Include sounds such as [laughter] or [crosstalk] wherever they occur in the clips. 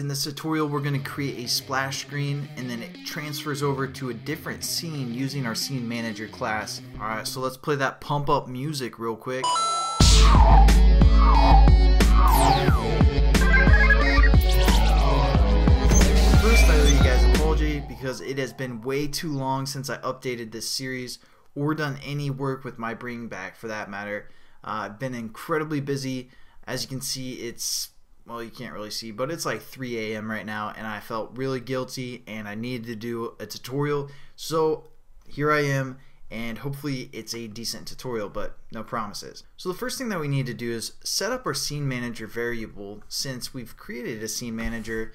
In this tutorial, we're going to create a splash screen and then it transfers over to a different scene using our scene manager class. Alright, so let's play that pump up music real quick. First, I owe you guys an apology because it has been way too long since I updated this series or done any work with mybringback for that matter. Uh, I've been incredibly busy. As you can see, it's well, you can't really see, but it's like 3 a.m. right now, and I felt really guilty and I needed to do a tutorial. So here I am, and hopefully it's a decent tutorial, but no promises. So the first thing that we need to do is set up our scene manager variable. Since we've created a scene manager,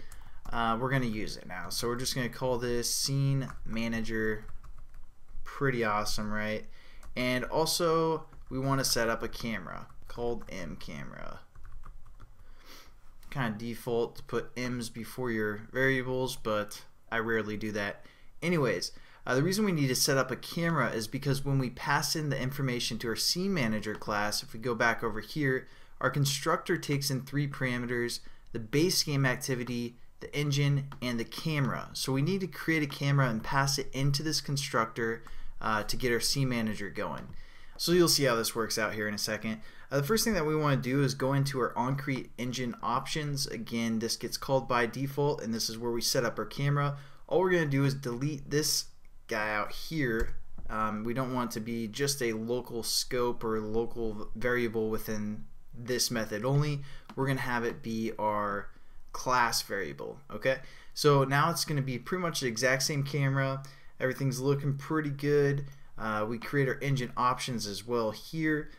uh, we're going to use it now. So we're just going to call this scene manager. Pretty awesome, right? And also, we want to set up a camera called M camera. Kind of default to put M's before your variables, but I rarely do that. Anyways, uh, the reason we need to set up a camera is because when we pass in the information to our scene manager class, if we go back over here, our constructor takes in three parameters, the base game activity, the engine, and the camera. So we need to create a camera and pass it into this constructor uh, to get our scene manager going. So you'll see how this works out here in a second. Uh, the first thing that we want to do is go into our OnCreate engine options. Again, this gets called by default, and this is where we set up our camera. All we're going to do is delete this guy out here. Um, we don't want to be just a local scope or local variable within this method only. We're going to have it be our class variable. Okay, so now it's going to be pretty much the exact same camera. Everything's looking pretty good. Uh, we create our engine options as well here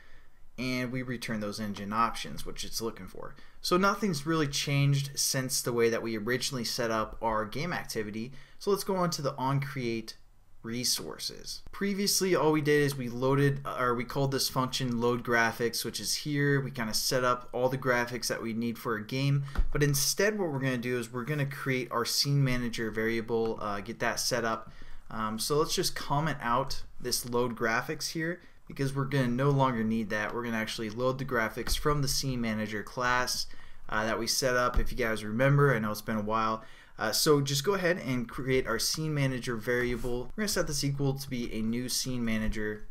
and we return those engine options which it's looking for. So nothing's really changed since the way that we originally set up our game activity. So let's go on to the onCreate resources. Previously all we did is we loaded or we called this function load graphics which is here we kind of set up all the graphics that we need for a game but instead what we're going to do is we're going to create our scene manager variable uh, get that set up um, so let's just comment out this load graphics here because we're going to no longer need that we're going to actually load the graphics from the scene manager class uh, that we set up if you guys remember I know it's been a while uh, so just go ahead and create our scene manager variable. We're going to set this equal to be a new scene manager,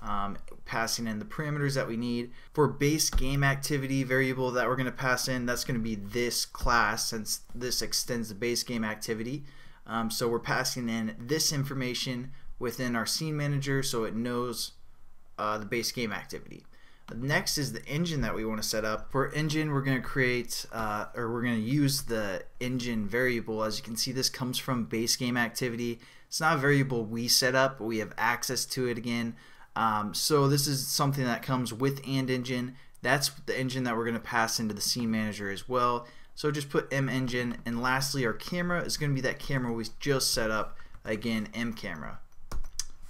um, passing in the parameters that we need. For base game activity variable that we're going to pass in, that's going to be this class since this extends the base game activity. Um, so we're passing in this information within our scene manager so it knows uh, the base game activity. Next is the engine that we want to set up. For engine, we're going to create, uh, or we're going to use the engine variable. As you can see, this comes from base game activity. It's not a variable we set up, but we have access to it again. Um, so this is something that comes with AndEngine. That's the engine that we're going to pass into the scene manager as well. So just put M engine, and lastly, our camera is going to be that camera we just set up. Again, M camera.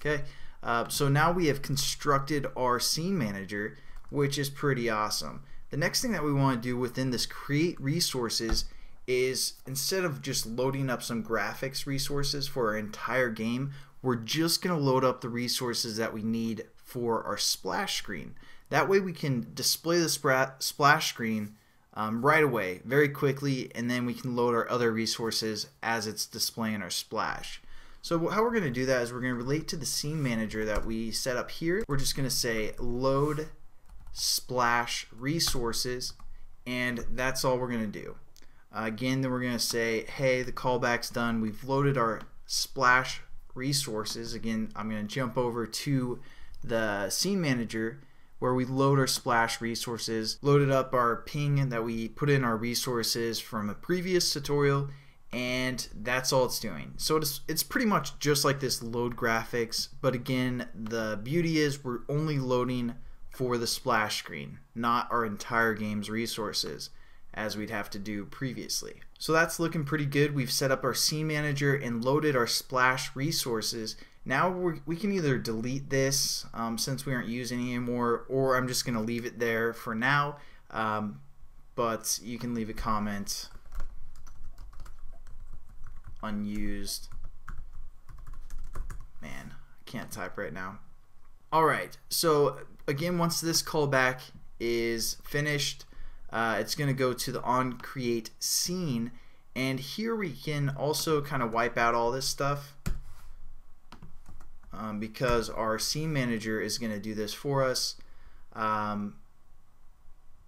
Okay. Uh, so now we have constructed our scene manager which is pretty awesome. The next thing that we want to do within this create resources is instead of just loading up some graphics resources for our entire game, we're just going to load up the resources that we need for our splash screen. That way we can display the splash screen um, right away, very quickly, and then we can load our other resources as it's displaying our splash. So how we're going to do that is we're going to relate to the scene manager that we set up here. We're just going to say load splash resources and that's all we're going to do. Uh, again, then we're going to say, hey, the callback's done. We've loaded our splash resources. Again, I'm going to jump over to the scene manager where we load our splash resources, loaded up our ping that we put in our resources from a previous tutorial, and that's all it's doing. So it's, it's pretty much just like this load graphics, but again, the beauty is we're only loading for the splash screen, not our entire game's resources as we'd have to do previously. So that's looking pretty good. We've set up our scene manager and loaded our splash resources. Now we can either delete this um, since we aren't using it anymore or I'm just going to leave it there for now. Um, but you can leave a comment unused. Man, I can't type right now. Alright, so again, once this callback is finished, uh, it's going to go to the on create scene And here we can also kind of wipe out all this stuff um, because our scene manager is going to do this for us. Um,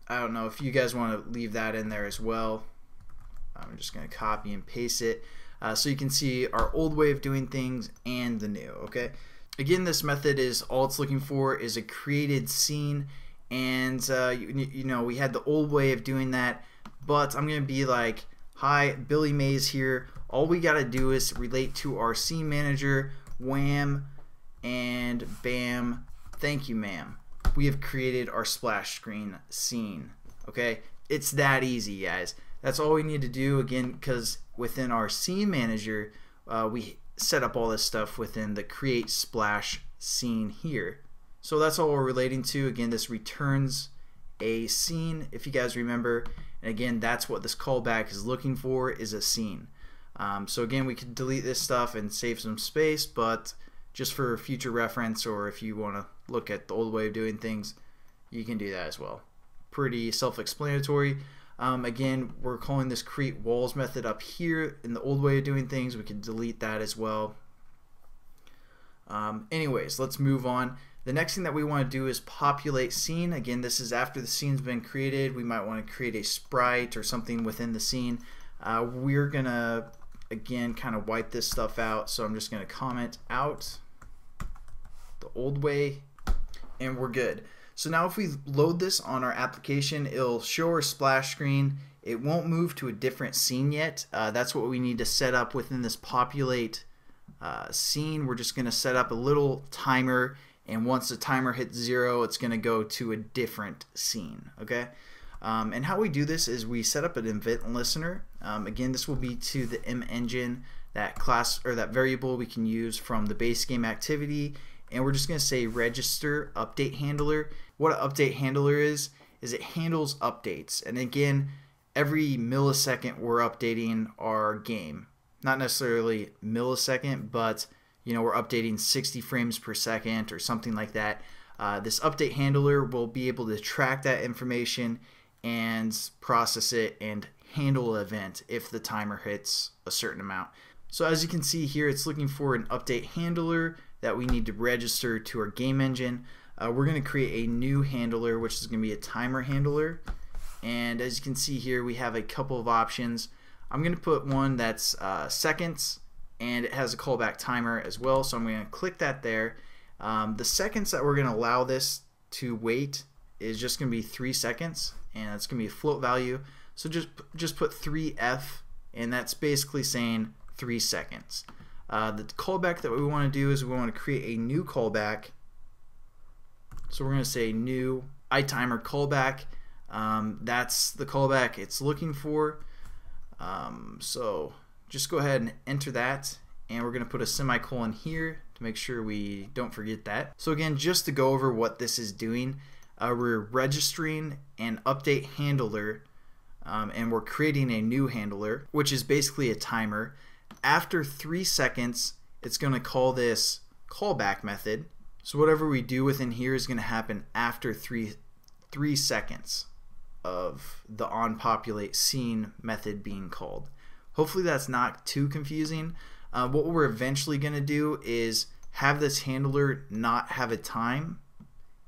I don't know if you guys want to leave that in there as well. I'm just going to copy and paste it uh, so you can see our old way of doing things and the new. Okay. Again, this method is all it's looking for is a created scene, and uh, you, you know we had the old way of doing that, but I'm going to be like, "Hi, Billy Mays here." All we got to do is relate to our scene manager, wham, and bam. Thank you, ma'am. We have created our splash screen scene. Okay, it's that easy, guys. That's all we need to do again because within our scene manager, uh, we set up all this stuff within the create splash scene here. So that's all we're relating to. Again, this returns a scene, if you guys remember. And again, that's what this callback is looking for, is a scene. Um, so again, we could delete this stuff and save some space, but just for future reference or if you want to look at the old way of doing things, you can do that as well. Pretty self-explanatory. Um, again, we're calling this create walls method up here in the old way of doing things. We can delete that as well. Um, anyways, let's move on. The next thing that we want to do is populate scene. Again, this is after the scene's been created. We might want to create a sprite or something within the scene. Uh, we're going to, again, kind of wipe this stuff out. So I'm just going to comment out the old way and we're good. So now if we load this on our application, it'll show our splash screen. It won't move to a different scene yet. Uh, that's what we need to set up within this populate uh, scene. We're just going to set up a little timer and once the timer hits zero, it's going to go to a different scene. Okay. Um, and how we do this is we set up an event listener. Um, again, this will be to the M engine, that class or that variable we can use from the base game activity and we're just going to say register update handler. What an update handler is, is it handles updates. And again, every millisecond we're updating our game. Not necessarily millisecond, but you know, we're updating 60 frames per second or something like that. Uh, this update handler will be able to track that information and process it and handle an event if the timer hits a certain amount. So as you can see here, it's looking for an update handler that we need to register to our game engine. Uh, we're going to create a new handler, which is going to be a timer handler. And as you can see here, we have a couple of options. I'm going to put one that's uh, seconds, and it has a callback timer as well. So I'm going to click that there. Um, the seconds that we're going to allow this to wait is just going to be three seconds, and it's going to be a float value. So just just put 3f, and that's basically saying three seconds. Uh, the callback that we want to do is we want to create a new callback. So we're going to say new iTimer callback. Um, that's the callback it's looking for. Um, so just go ahead and enter that and we're going to put a semicolon here to make sure we don't forget that. So again, just to go over what this is doing, uh, we're registering an update handler um, and we're creating a new handler, which is basically a timer after three seconds, it's going to call this callback method. So whatever we do within here is going to happen after three three seconds of the onPopulate scene method being called. Hopefully that's not too confusing. Uh, what we're eventually going to do is have this handler not have a time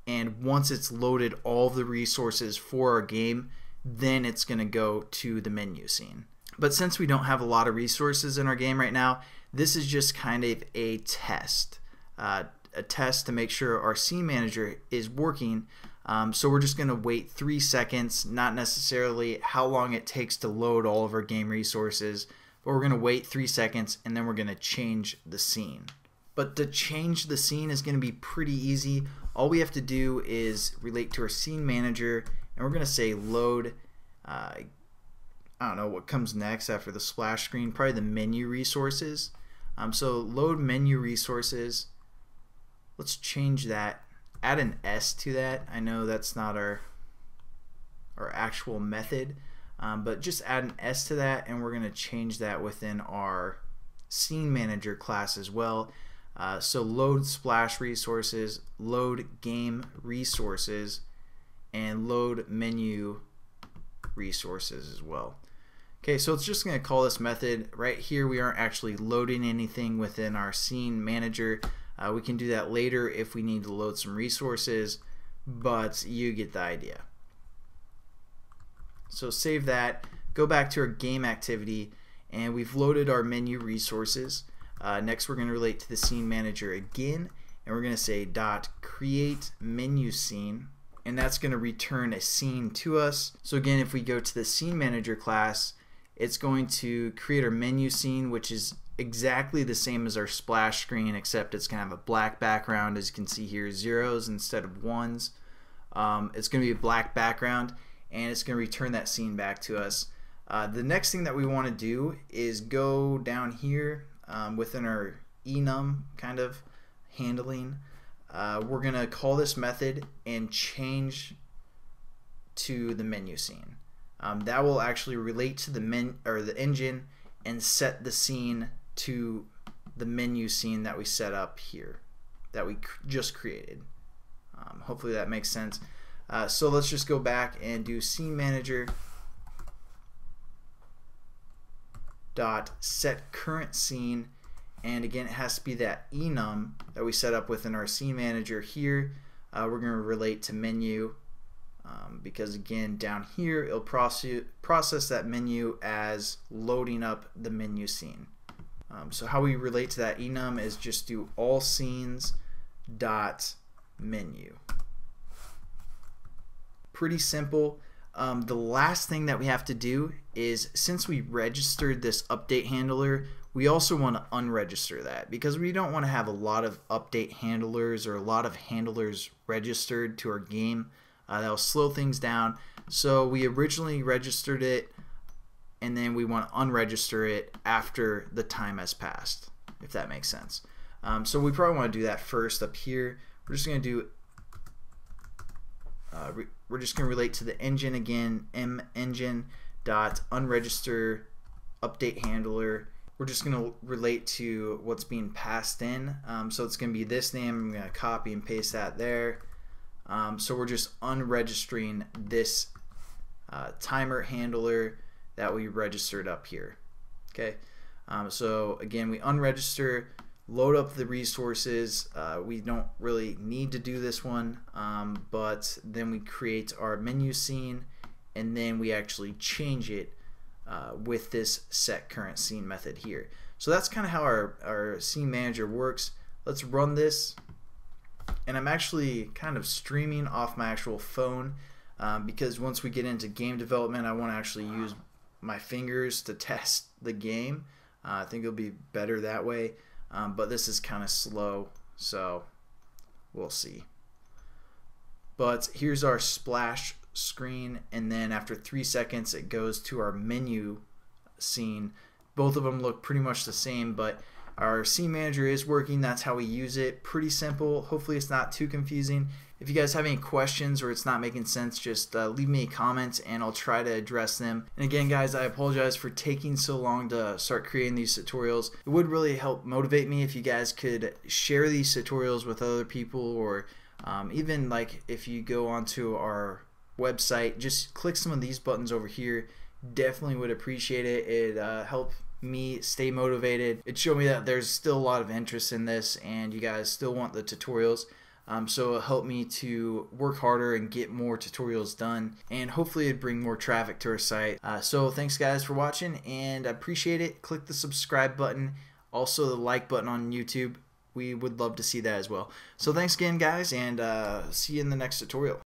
and once it's loaded all the resources for our game then it's going to go to the menu scene. But since we don't have a lot of resources in our game right now, this is just kind of a test. Uh, a test to make sure our scene manager is working. Um, so we're just going to wait three seconds, not necessarily how long it takes to load all of our game resources, but we're going to wait three seconds and then we're going to change the scene. But to change the scene is going to be pretty easy. All we have to do is relate to our scene manager and we're going to say load uh, I don't know what comes next after the splash screen, probably the menu resources. Um, so load menu resources. Let's change that. Add an S to that. I know that's not our our actual method, um, but just add an S to that, and we're going to change that within our scene manager class as well. Uh, so load splash resources, load game resources, and load menu resources as well. Okay, so it's just going to call this method. Right here, we aren't actually loading anything within our scene manager. Uh, we can do that later if we need to load some resources, but you get the idea. So save that, go back to our game activity, and we've loaded our menu resources. Uh, next, we're going to relate to the scene manager again, and we're going to say dot create menu scene, and that's going to return a scene to us. So again, if we go to the scene manager class, it's going to create our menu scene, which is exactly the same as our splash screen, except it's going to have a black background, as you can see here, zeros instead of ones. Um, it's going to be a black background, and it's going to return that scene back to us. Uh, the next thing that we want to do is go down here um, within our enum kind of handling. Uh, we're going to call this method and change to the menu scene. Um, that will actually relate to the men or the engine and set the scene to the menu scene that we set up here that we just created. Um, hopefully that makes sense. Uh, so let's just go back and do scene manager dot set current scene and again it has to be that enum that we set up within our scene manager here uh, we're going to relate to menu um, because again down here it'll process process that menu as loading up the menu scene um, so how we relate to that enum is just do all scenes dot menu pretty simple. Um, the last thing that we have to do is since we registered this update handler, we also want to unregister that because we don't want to have a lot of update handlers or a lot of handlers registered to our game. Uh, that'll slow things down. So we originally registered it and then we want to unregister it after the time has passed, if that makes sense. Um, so we probably want to do that first up here. We're just going to do uh, we're just going to relate to the engine again, m engine dot unregister update handler. We're just going to relate to what's being passed in. Um, so it's going to be this name. I'm going to copy and paste that there. Um, so we're just unregistering this uh, timer handler that we registered up here. Okay. Um, so again, we unregister load up the resources. Uh, we don't really need to do this one, um, but then we create our menu scene and then we actually change it uh, with this set current scene method here. So that's kind of how our, our scene manager works. Let's run this. And I'm actually kind of streaming off my actual phone um, because once we get into game development, I want to actually use my fingers to [laughs] test the game. Uh, I think it'll be better that way. Um, but this is kind of slow, so we'll see. But here's our splash screen, and then after three seconds, it goes to our menu scene. Both of them look pretty much the same, but our scene manager is working. That's how we use it. Pretty simple. Hopefully, it's not too confusing. If you guys have any questions or it's not making sense, just uh, leave me a comment and I'll try to address them. And again, guys, I apologize for taking so long to start creating these tutorials. It would really help motivate me if you guys could share these tutorials with other people or um, even like if you go onto our website, just click some of these buttons over here. Definitely would appreciate it. It uh, me stay motivated. It showed me that there's still a lot of interest in this and you guys still want the tutorials. Um, so it helped me to work harder and get more tutorials done and hopefully it'd bring more traffic to our site. Uh, so thanks guys for watching and I appreciate it. Click the subscribe button, also the like button on YouTube. We would love to see that as well. So thanks again guys and uh, see you in the next tutorial.